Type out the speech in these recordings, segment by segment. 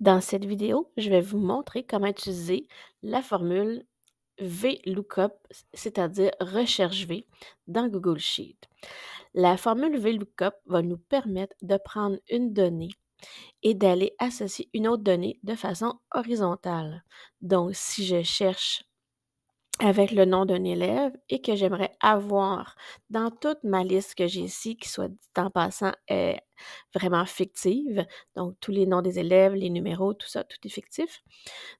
Dans cette vidéo, je vais vous montrer comment utiliser la formule VLOOKUP, c'est-à-dire recherche V, dans Google Sheet. La formule VLOOKUP va nous permettre de prendre une donnée et d'aller associer une autre donnée de façon horizontale. Donc, si je cherche avec le nom d'un élève et que j'aimerais avoir dans toute ma liste que j'ai ici, qui soit en passant est vraiment fictive, donc tous les noms des élèves, les numéros, tout ça, tout est fictif.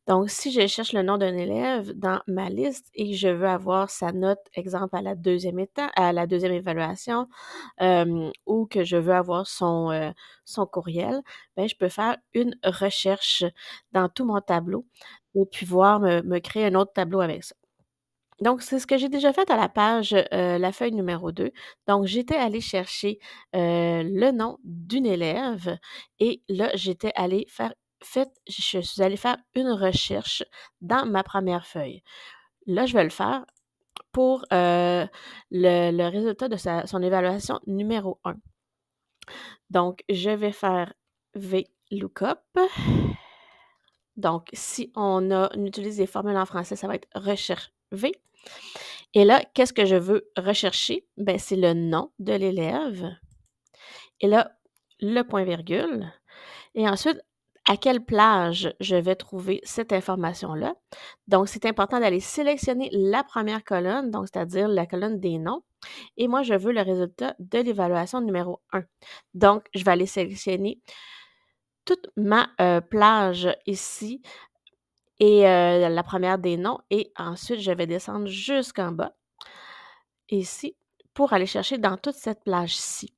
Donc, si je cherche le nom d'un élève dans ma liste et je veux avoir sa note, exemple, à la deuxième état, à la deuxième évaluation, ou que je veux avoir son, son courriel, ben, je peux faire une recherche dans tout mon tableau et puis voir me créer un autre tableau avec ça. Donc, c'est ce que j'ai déjà fait à la page, la feuille numéro 2. Donc, j'étais allée chercher, le nom d'une élève et là, j'étais allée faire fait je suis allée faire une recherche dans ma première feuille. Là, je vais le faire pour, le résultat de son évaluation numéro 1. Donc, je vais faire VLOOKUP. Donc, si on on utilise des formules en français, ça va être recherche V. Et là, qu'est-ce que je veux rechercher? Ben, c'est le nom de l'élève. Et là, le point virgule. Et ensuite, à quelle plage je vais trouver cette information-là? Donc, c'est important d'aller sélectionner la première colonne, donc c'est-à-dire la colonne des noms. Et moi, je veux le résultat de l'évaluation numéro 1. Donc, je vais aller sélectionner toute ma euh, plage ici et la première des noms et ensuite je vais descendre jusqu'en bas, ici, pour aller chercher dans toute cette plage-ci.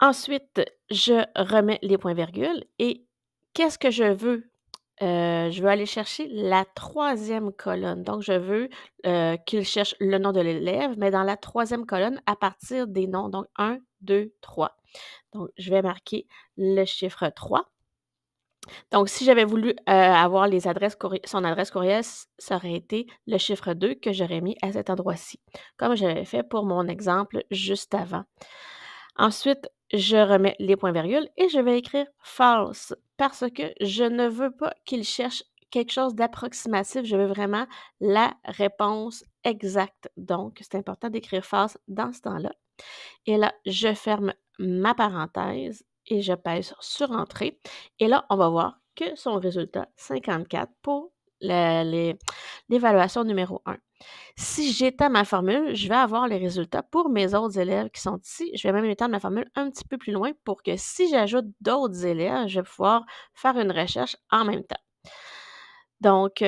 Ensuite, je remets les points-virgules et qu'est-ce que je veux? je veux aller chercher la troisième colonne. Donc, je veux qu'il cherche le nom de l'élève, mais dans la troisième colonne à partir des noms. Donc, 1, 2, 3. Donc, je vais marquer le chiffre 3. Donc, si j'avais voulu, avoir son adresse courriel, ça aurait été le chiffre 2 que j'aurais mis à cet endroit-ci, comme j'avais fait pour mon exemple juste avant. Ensuite, je remets les points-virgules et je vais écrire false parce que je ne veux pas qu'il cherche quelque chose d'approximatif, je veux vraiment la réponse exacte. Donc, c'est important d'écrire false dans ce temps-là. Et là, je ferme ma parenthèse et je pèse sur Entrée. Et là, on va voir que son résultat, 54 pour l'évaluation numéro 1. Si j'étends ma formule, je vais avoir les résultats pour mes autres élèves qui sont ici. Je vais même étendre ma formule un petit peu plus loin pour que si j'ajoute d'autres élèves, je vais pouvoir faire une recherche en même temps. Donc,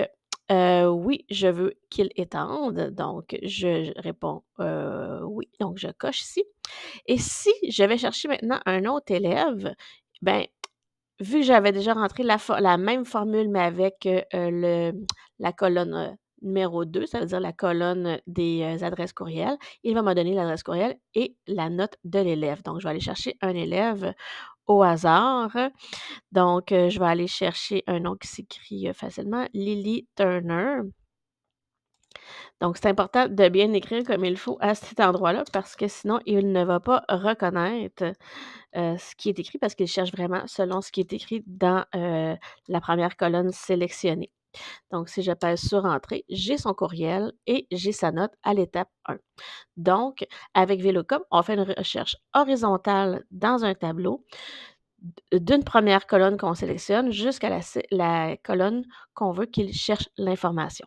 euh, oui, je veux qu'il étende. Donc, je réponds euh, oui. Donc, je coche ici. Et si je vais chercher maintenant un autre élève, ben, vu que j'avais déjà rentré la, même formule, mais avec euh, la colonne numéro 2, ça veut dire la colonne des adresses courriels, il va me donner l'adresse courriel et la note de l'élève. Donc, je vais aller chercher un élève au hasard. Donc, je vais aller chercher un nom qui s'écrit facilement, Lily Turner. Donc, c'est important de bien écrire comme il faut à cet endroit-là parce que sinon, il ne va pas reconnaître ce qui est écrit parce qu'il cherche vraiment selon ce qui est écrit dans la première colonne sélectionnée. Donc, si pèse sur Entrée, j'ai son courriel et j'ai sa note à l'étape 1. Donc, avec VLOOKUP, on fait une recherche horizontale dans un tableau d'une première colonne qu'on sélectionne jusqu'à la colonne qu'on veut qu'il cherche l'information.